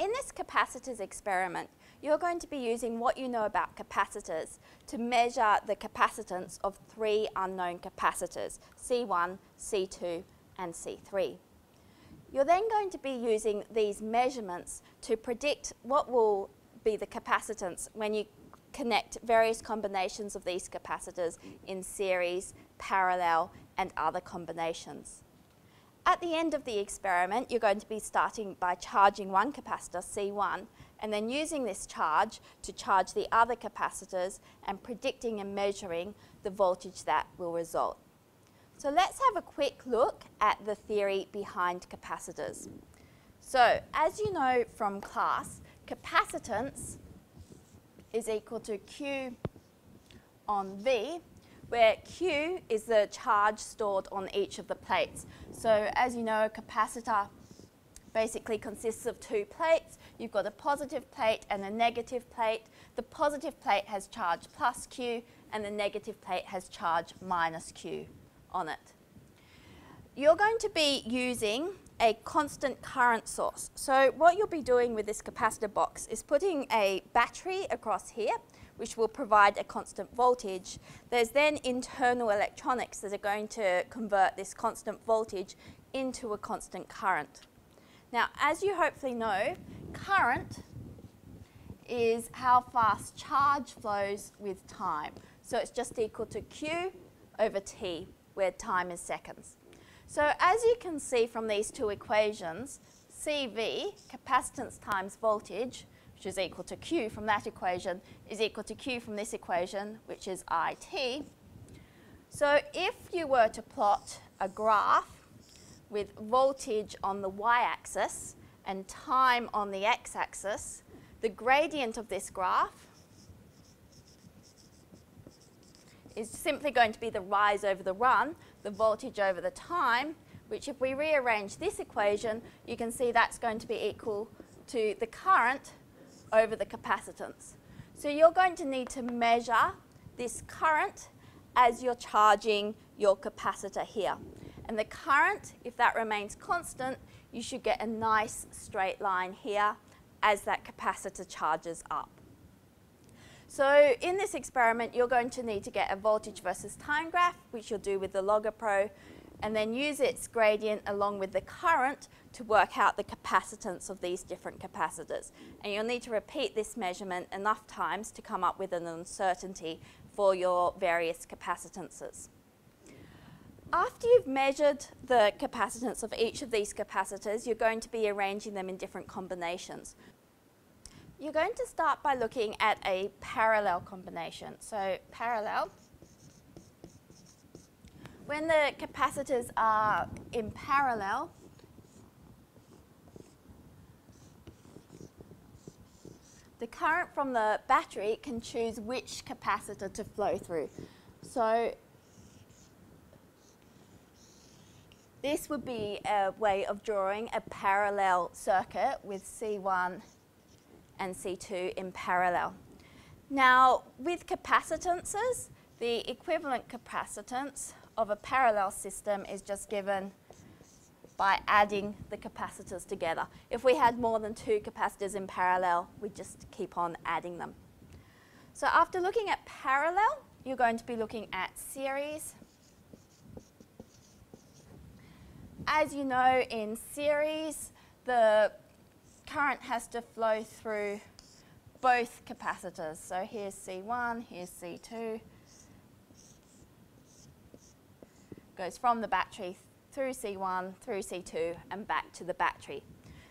in this capacitors experiment, you're going to be using what you know about capacitors to measure the capacitance of three unknown capacitors, C1, C2 and C3. You're then going to be using these measurements to predict what will be the capacitance when you connect various combinations of these capacitors in series, parallel and other combinations. At the end of the experiment, you're going to be starting by charging one capacitor, C1, and then using this charge to charge the other capacitors and predicting and measuring the voltage that will result. So let's have a quick look at the theory behind capacitors. So as you know from class, capacitance is equal to Q on V, where Q is the charge stored on each of the plates. So as you know, a capacitor basically consists of two plates. You've got a positive plate and a negative plate. The positive plate has charge plus Q and the negative plate has charge minus Q on it. You're going to be using a constant current source. So what you'll be doing with this capacitor box is putting a battery across here which will provide a constant voltage. There's then internal electronics that are going to convert this constant voltage into a constant current. Now, as you hopefully know, current is how fast charge flows with time. So it's just equal to Q over T, where time is seconds. So as you can see from these two equations, CV, capacitance times voltage, which is equal to Q from that equation, is equal to Q from this equation, which is IT. So if you were to plot a graph with voltage on the y-axis and time on the x-axis, the gradient of this graph is simply going to be the rise over the run, the voltage over the time, which if we rearrange this equation, you can see that's going to be equal to the current over the capacitance. So you're going to need to measure this current as you're charging your capacitor here. And the current, if that remains constant, you should get a nice straight line here as that capacitor charges up. So in this experiment, you're going to need to get a voltage versus time graph, which you'll do with the Logger Pro, and then use its gradient along with the current to work out the capacitance of these different capacitors. And you'll need to repeat this measurement enough times to come up with an uncertainty for your various capacitances. After you've measured the capacitance of each of these capacitors, you're going to be arranging them in different combinations. You're going to start by looking at a parallel combination. So parallel, when the capacitors are in parallel, the current from the battery can choose which capacitor to flow through. So this would be a way of drawing a parallel circuit with C1 and C2 in parallel. Now, with capacitances, the equivalent capacitance of a parallel system is just given by adding the capacitors together. If we had more than two capacitors in parallel, we just keep on adding them. So after looking at parallel, you're going to be looking at series. As you know, in series, the current has to flow through both capacitors. So here's C1, here's C2. Goes from the battery through C1, through C2, and back to the battery.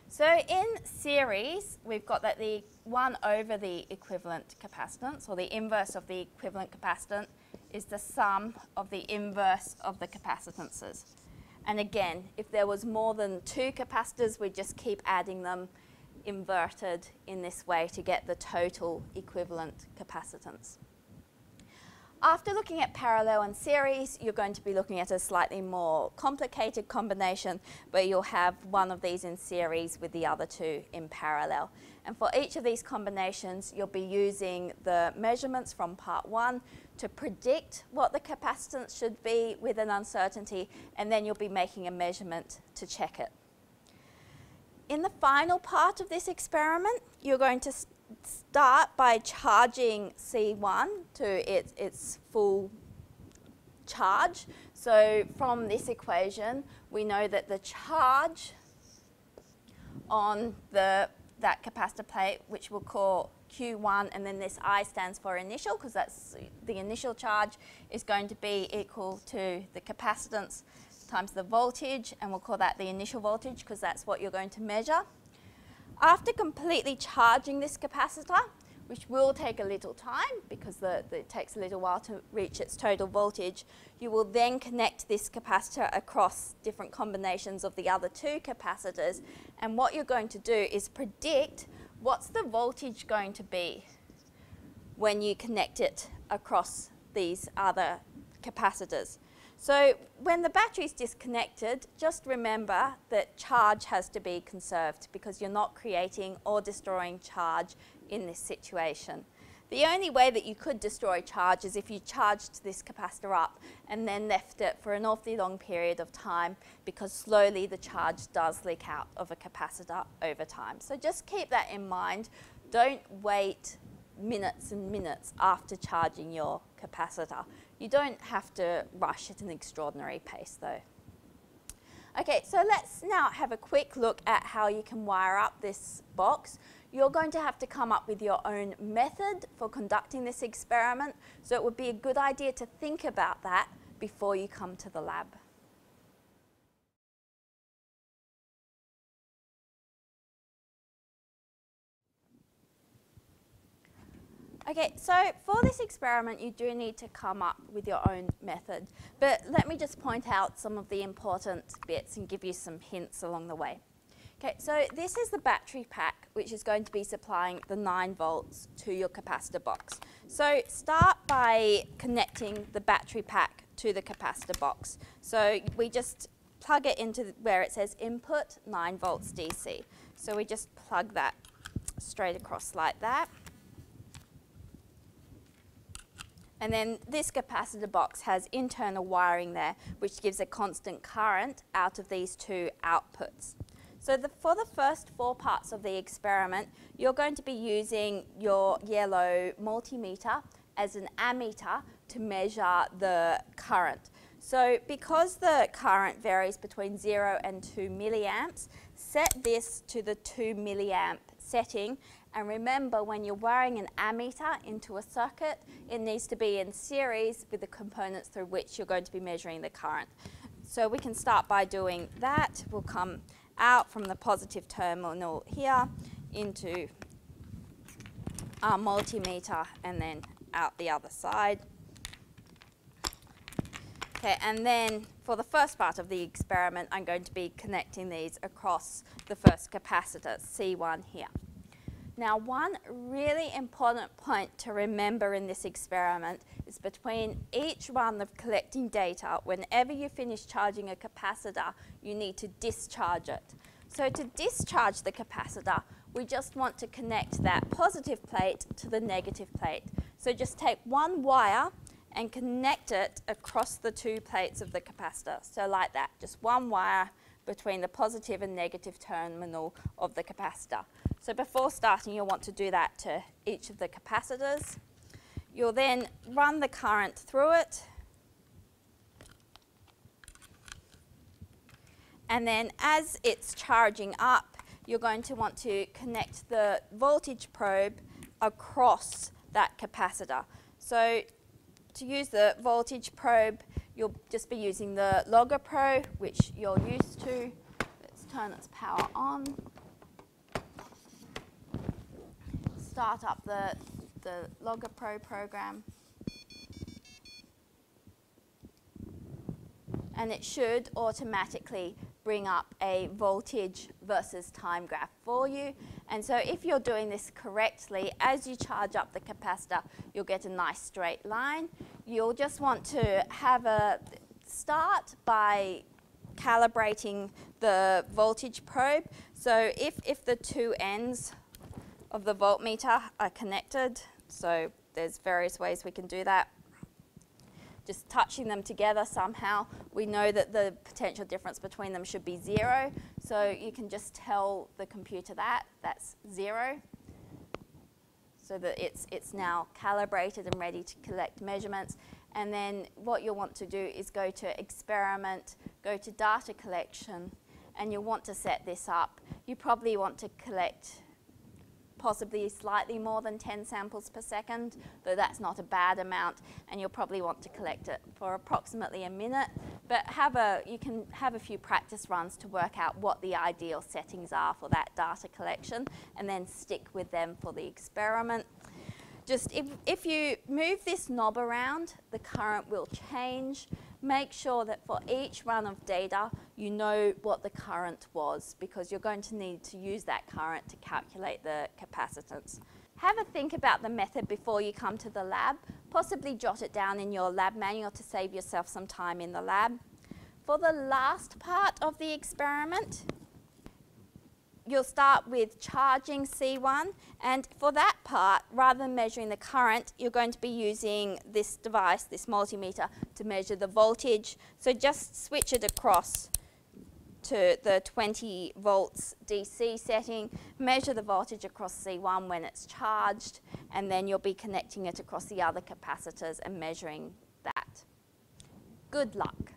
So in series, we've got that the 1 over the equivalent capacitance, or the inverse of the equivalent capacitance, is the sum of the inverse of the capacitances. And again, if there was more than two capacitors, we'd just keep adding them inverted in this way to get the total equivalent capacitance. After looking at parallel and series, you're going to be looking at a slightly more complicated combination where you'll have one of these in series with the other two in parallel. And for each of these combinations, you'll be using the measurements from part one to predict what the capacitance should be with an uncertainty, and then you'll be making a measurement to check it. in the final part of this experiment, you're going to start by charging C1 to its, its full charge. So from this equation, we know that the charge on the, that capacitor plate, which we'll call Q1, and then this I stands for initial, because that's the initial charge, is going to be equal to the capacitance times the voltage, and we'll call that the initial voltage, because that's what you're going to measure. After completely charging this capacitor, which will take a little time because the, the, it takes a little while to reach its total voltage, you will then connect this capacitor across different combinations of the other two capacitors. And what you're going to do is predict what's the voltage going to be when you connect it across these other capacitors. So when the battery is disconnected, just remember that charge has to be conserved because you're not creating or destroying charge in this situation. The only way that you could destroy charge is if you charged this capacitor up and then left it for an awfully long period of time because slowly the charge does leak out of a capacitor over time. So just keep that in mind. Don't wait minutes and minutes after charging your capacitor. You don't have to rush at an extraordinary pace though. Okay, so let's now have a quick look at how you can wire up this box. You're going to have to come up with your own method for conducting this experiment, so it would be a good idea to think about that before you come to the lab. Okay, so for this experiment, you do need to come up with your own method. But let me just point out some of the important bits and give you some hints along the way. Okay, so this is the battery pack, which is going to be supplying the 9 volts to your capacitor box. So start by connecting the battery pack to the capacitor box. So we just plug it into where it says input 9 volts DC. So we just plug that straight across like that. And then this capacitor box has internal wiring there, which gives a constant current out of these two outputs. So the, for the first four parts of the experiment, you're going to be using your yellow multimeter as an ammeter to measure the current. So because the current varies between 0 and 2 milliamps, set this to the 2 milliamp setting and remember, when you're wiring an ammeter into a circuit, it needs to be in series with the components through which you're going to be measuring the current. So we can start by doing that. We'll come out from the positive terminal here into our multimeter and then out the other side. Okay, and then for the first part of the experiment, I'm going to be connecting these across the first capacitor, C1 here. Now, one really important point to remember in this experiment is between each run of collecting data, whenever you finish charging a capacitor, you need to discharge it. So to discharge the capacitor, we just want to connect that positive plate to the negative plate. So just take one wire and connect it across the two plates of the capacitor. So like that, just one wire between the positive and negative terminal of the capacitor. So before starting, you'll want to do that to each of the capacitors. You'll then run the current through it. And then as it's charging up, you're going to want to connect the voltage probe across that capacitor. So to use the voltage probe, you'll just be using the Logger Pro, which you're used to. Let's turn its power on. Start up the, the Logger Pro program. And it should automatically bring up a voltage versus time graph for you. And so if you're doing this correctly, as you charge up the capacitor, you'll get a nice straight line. You'll just want to have a start by calibrating the voltage probe. So if, if the two ends of the voltmeter are connected. So there's various ways we can do that. just touching them together somehow, we know that the potential difference between them should be zero. So you can just tell the computer that, that's zero. So that it's, it's now calibrated and ready to collect measurements. And then what you'll want to do is go to experiment, go to data collection, and you'll want to set this up. You probably want to collect possibly slightly more than 10 samples per second, though that's not a bad amount, and you'll probably want to collect it for approximately a minute. But have a, you can have a few practice runs to work out what the ideal settings are for that data collection, and then stick with them for the experiment. Just if, if you move this knob around, the current will change. Make sure that for each run of data, you know what the current was because you're going to need to use that current to calculate the capacitance. Have a think about the method before you come to the lab. Possibly jot it down in your lab manual to save yourself some time in the lab. For the last part of the experiment, you'll start with charging C1 and for that part, rather than measuring the current, you're going to be using this device, this multimeter, to measure the voltage. So just switch it across to the 20 volts DC setting, measure the voltage across C1 when it's charged, and then you'll be connecting it across the other capacitors and measuring that. Good luck.